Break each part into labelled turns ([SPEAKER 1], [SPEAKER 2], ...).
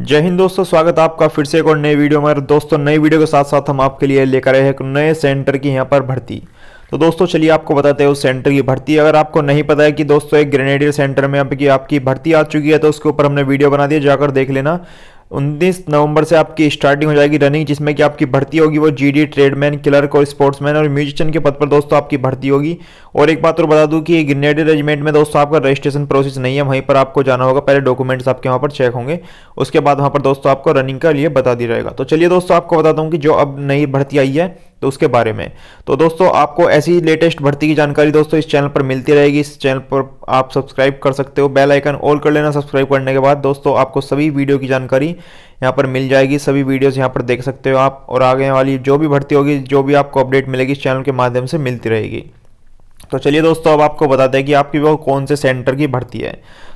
[SPEAKER 1] जय हिंद दोस्तों, स्वागत है आपका फिर से एक और नए वीडियो में। दोस्तों, नई वीडियो के साथ साथ हम आपके लिए लेकर आए हैं एक नए सेंटर की यहाँ पर भर्ती। तो दोस्तों, चलिए आपको बताते हैं उस सेंटर की भर्ती। अगर आपको नहीं पता है कि दोस्तों, एक ग्रेनेडियर सेंटर में आपकी आपकी भर्ती आ चुकी है तो उसके ऊपर हमने वीडियो बना दिया, जाकर देख लेना। उन्नीस नवंबर से आपकी स्टार्टिंग हो जाएगी रनिंग जिसमें कि आपकी भर्ती होगी वो जीडी ट्रेडमैन क्लर्क और स्पोर्ट्समैन और म्यूजिशियन के पद पर दोस्तों आपकी भर्ती होगी। और एक बात और बता दूँ कि ग्रेनेडियर रेजिमेंट में दोस्तों आपका रजिस्ट्रेशन प्रोसेस नहीं है, वहीं पर आपको जाना होगा। पहले डॉक्यूमेंट्स आपके वहाँ पर चेक होंगे, उसके बाद वहाँ पर दोस्तों आपको रनिंग का लिए बता दिया जाएगा। तो चलिए दोस्तों, आपको बता हूँ कि जो अब नई भर्ती आई है तो उसके बारे में। तो दोस्तों, आपको ऐसी लेटेस्ट भर्ती की जानकारी दोस्तों इस चैनल पर मिलती रहेगी। इस चैनल पर आप सब्सक्राइब कर सकते हो। बेल आइकन ऑल कर लेना सब्सक्राइब करने के बाद दोस्तों आपको सभी वीडियो की जानकारी यहाँ पर मिल जाएगी। सभी वीडियोस यहाँ पर देख सकते हो आप। और आगे वाली जो भी भर्ती होगी, जो भी आपको अपडेट मिलेगी इस चैनल के माध्यम से मिलती रहेगी। तो चलिए दोस्तों, अब आपको बताते हैं कि आपकी वो कौन से सेंटर की भर्ती है।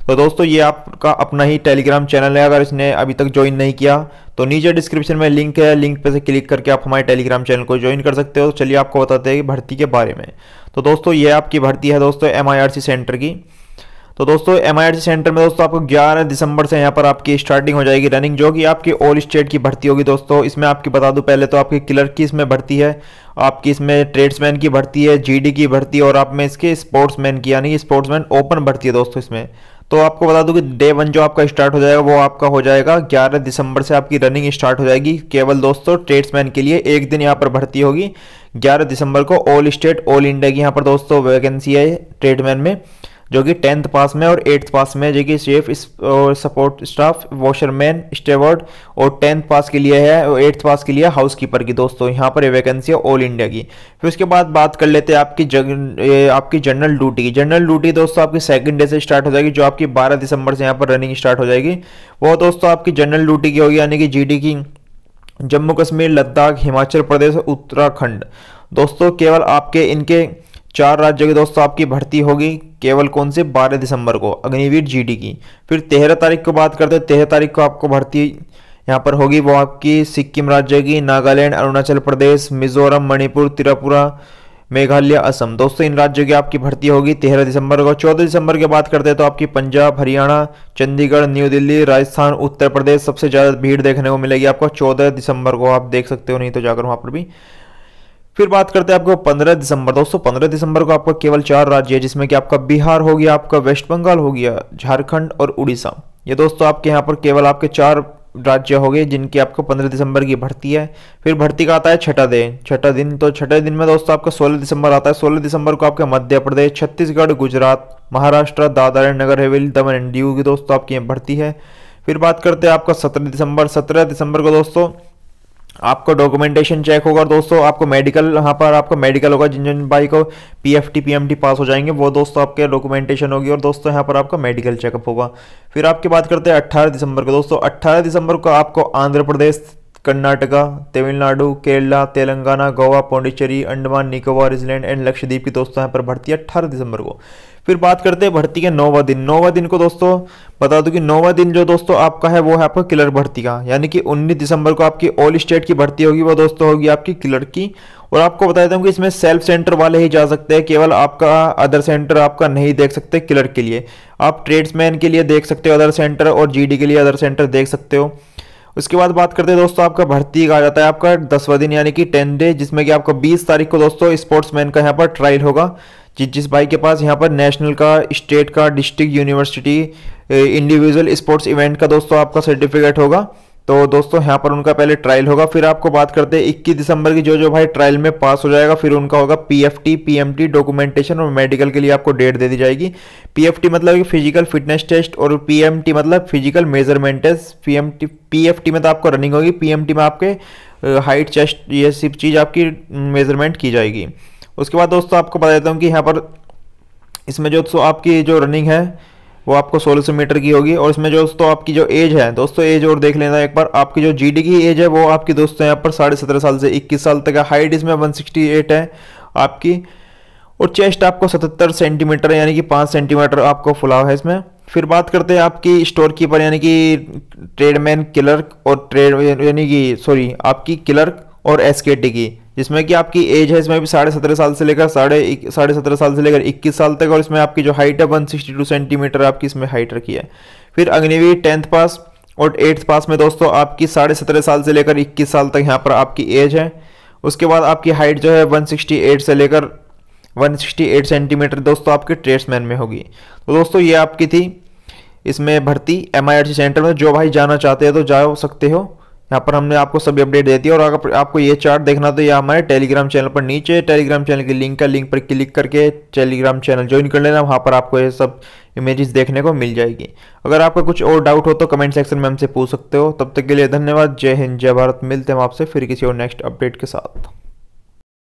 [SPEAKER 1] तो दोस्तों, ये आपका अपना ही टेलीग्राम चैनल है, अगर इसने अभी तक ज्वाइन नहीं किया तो नीचे डिस्क्रिप्शन में लिंक है लिंक पे से क्लिक करके आप हमारे टेलीग्राम चैनल को ज्वाइन कर सकते हो। तो चलिए आपको बताते हैं कि भर्ती के बारे में। तो दोस्तों, ये आपकी भर्ती है दोस्तों एमआईआरसी सेंटर की। तो दोस्तों एमआईआरसी सेंटर में दोस्तों आपको 11 दिसंबर से यहाँ पर आपकी स्टार्टिंग हो जाएगी रनिंग जो कि आपकी ऑल स्टेट की भर्ती होगी दोस्तों। इसमें आपकी बता दूँ पहले तो आपकी क्लर्क की इसमें भर्ती है, आपकी इसमें ट्रेड्समैन की भर्ती है जीडी की भर्ती और आप में इसके स्पोर्ट्समैन की, यानी स्पोर्ट्समैन ओपन भर्ती है दोस्तों इसमें। तो आपको बता दूँ कि डे वन जो आपका स्टार्ट हो जाएगा, वो आपका हो जाएगा 11 दिसंबर से आपकी रनिंग स्टार्ट हो जाएगी। केवल दोस्तों ट्रेड्समैन के लिए एक दिन यहाँ पर भर्ती होगी। 11 दिसंबर को ऑल स्टेट ऑल इंडिया की यहाँ पर दोस्तों वैकेंसी है ट्रेडमैन में। जो कि टेंथ पास में और एट्थ पास में, जो कि chef support staff, washerman, steward, और टेंथ पास के लिए है, और एट्थ पास के लिए हाउस कीपर की दोस्तों, यहाँ पर वैकेंसी है ऑल इंडिया की। फिर उसके बाद बात कर लेते हैं आपकी जग आपकी जनरल ड्यूटी की। जनरल ड्यूटी दोस्तों आपकी सेकेंड डे से स्टार्ट हो जाएगी, जो आपकी बारह दिसंबर से यहाँ पर रनिंग स्टार्ट हो जाएगी। वो दोस्तों आपकी जनरल ड्यूटी की होगी, यानी कि जीडी की। जम्मू कश्मीर, लद्दाख, हिमाचल प्रदेश, उत्तराखंड। दोस्तों केवल आपके इनके चार राज्यों की दोस्तों, आपकी भर्ती होगी। केवल कौन से? 12 दिसंबर को। अग्निवीर जीडी की। फिर तेरह तारीख को बात करते हैं। तेरह तारीख को आपको भर्ती यहाँ पर होगी। वो आपकी सिक्किम राज्य की नागालैंड, अरुणाचल प्रदेश, मिजोरम, मणिपुर, त्रिपुरा, मेघालय, असम। दोस्तों, इन राज्यों की आपकी भर्ती होगी तेरह दिसंबर को। चौदह दिसंबर की बात करते हैं तो आपकी पंजाब, हरियाणा, चंडीगढ़, न्यू दिल्ली, राजस्थान, उत्तर प्रदेश, सबसे ज़्यादा भीड़ देखने को मिलेगी आपको। चौदह दिसंबर को आप देख सकते हो, नहीं तो जाकर वहाँ पर भी फिर बात करते हैं आपको 15 दिसंबर, दोस्तों 15 दिसंबर को आपका केवल चार राज्य है, जिसमें कि आपका बिहार हो गया, आपका वेस्ट बंगाल हो गया, झारखंड और उड़ीसा। ये दोस्तों आपके यहाँ पर केवल आपके चार राज्य हो गए, जिनकी आपको 15 दिसंबर की भर्ती है। फिर भर्ती का आता है छठा दिन छठा दिन। तो छठे दिन में दोस्तों आपका 16 दिसंबर आता है। 16 दिसंबर को आपके मध्य प्रदेश, छत्तीसगढ़, गुजरात, महाराष्ट्र, दादरा, नगर हवेली, दमन एंड की दोस्तों आपकी भर्ती है। फिर बात करते हैं आपका सत्रह दिसंबर। सत्रह दिसंबर को दोस्तों आपको डॉक्यूमेंटेशन चेक होगा दोस्तों आपको मेडिकल यहाँ पर आपका मेडिकल होगा, जिन जिन भाई को पीएफटी पीएमटी पास हो जाएँगे, वो दोस्तों आपके डॉक्यूमेंटेशन होगी और दोस्तों यहाँ पर आपका मेडिकल चेकअप होगा। फिर आपकी बात करते हैं अट्ठारह दिसंबर को। दोस्तों, अट्ठारह दिसंबर को आपको आंध्र प्रदेश, कर्नाटका, तमिलनाडु, केरला, तेलंगाना, गोवा, पौंडीचेरी, अंडमान, निकोबार इसलैंड एंड लक्षद्वीप की दोस्तों यहाँ पर भर्ती है अट्ठारह दिसंबर को। फिर बात करते हैं भर्ती के नौवा दिन। नौवा दिन को दोस्तों, बता दूँ कि नौवा दिन जो दोस्तों आपका है, वो है आपका क्लर्क भर्ती का। यानी कि 19 दिसंबर को आपकी ऑल स्टेट की भर्ती होगी, वो दोस्तों होगी आपकी क्लर्क की। और आपको बता देता हूँ कि इसमें सेल्फ सेंटर वाले ही जा सकते हैं, केवल आपका अदर सेंटर आपका नहीं देख सकते क्लर्क के लिए। आप ट्रेड्समैन के लिए देख सकते हो अदर सेंटर और जीडी के लिए अदर सेंटर देख सकते हो। उसके बाद बात करते हैं दोस्तों, आपका भर्ती का आ जाता है? आपका दसवा दिन यानी कि टेन डे, जिसमें कि आपका बीस तारीख को दोस्तों स्पोर्ट्समैन का यहाँ पर ट्रायल होगा। जिस जिस भाई के पास यहाँ पर नेशनल का स्टेट का district university individual sports event का दोस्तों आपका सर्टिफिकेट होगा। तो दोस्तों, यहाँ पर उनका पहले ट्रायल होगा, फिर आपको बात करते हैं इक्कीस दिसंबर की जो जो भाई ट्रायल में पास हो जाएगा, फिर उनका होगा पीएफटी पीएमटी डॉक्यूमेंटेशन और मेडिकल के लिए आपको डेट दे दी जाएगी। पीएफटी मतलब फ़िज़िकल फिटनेस टेस्ट और पीएमटी मतलब physical measurement test PMT PFT में तो आपको रनिंग होगी पीएमटी में आपके हाइट चेस्ट ये सब चीज़ आपकी मेज़रमेंट की जाएगी। उसके बाद दोस्तों, आपको बता देता हूँ कि यहाँ पर इसमें जो आपकी जो रनिंग है वो आपको 1600 मीटर की होगी और इसमें जो दोस्तों आपकी जो एज है, दोस्तों एज और देख लेना एक बार, आपकी जो जीडी की एज है वो आपकी दोस्तों यहाँ पर साढ़े सत्रह साल से 21 साल तक है। हाइट इसमें 168 है आपकी और चेस्ट आपको 77 सेंटीमीटर यानी कि 5 सेंटीमीटर आपको फुलाव है इसमें। फिर बात करते हैं आपकी स्टोर कीपर यानी कि ट्रेडमैन क्लर्क और ट्रेड यानी कि सॉरी आपकी क्लर्क और एस की। जिसमें कि आपकी एज है, इसमें भी साढ़े सत्रह साल से लेकर साढ़े साढ़े सत्रह साल से लेकर इक्कीस साल तक, और इसमें आपकी जो हाइट है वन सिक्सटी टू सेंटीमीटर आपकी इसमें हाइट रखी है। फिर अग्निवीर टेंथ पास और एट्थ पास में दोस्तों, आपकी साढ़े सत्रह साल से लेकर इक्कीस साल तक यहाँ पर आपकी एज है। उसके बाद आपकी हाइट जो है 168 से लेकर 168 सेंटीमीटर दोस्तों, आपके ट्रेड्समैन में होगी। तो दोस्तों, ये आपकी थी इसमें भर्ती एम सेंटर में। जो भाई जाना चाहते हैं तो जा सकते हो। यहाँ पर हमने आपको सभी अपडेट दे दी और अगर आपको ये चार्ट देखना तो ये हमारे टेलीग्राम चैनल पर नीचे टेलीग्राम चैनल की लिंक का लिंक पर क्लिक करके टेलीग्राम चैनल ज्वाइन कर लेना। वहाँ पर आपको ये सब इमेजेस देखने को मिल जाएगी। अगर आपका कुछ और डाउट हो तो कमेंट सेक्शन में हमसे पूछ सकते हो। तब तक के लिए धन्यवाद। जय हिंद, जय भारत। मिलते हैं आपसे फिर किसी और नेक्स्ट अपडेट के साथ।